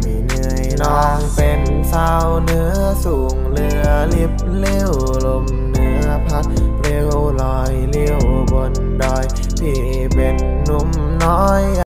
ไม่เหนื่อยน้องเป็นสาวเนื้อสูงเรือลิบเลี้ยวลมเนื้อพัดเร็วลอยเลี้ยวบนดอย พี่เป็นหนุ่มน้อย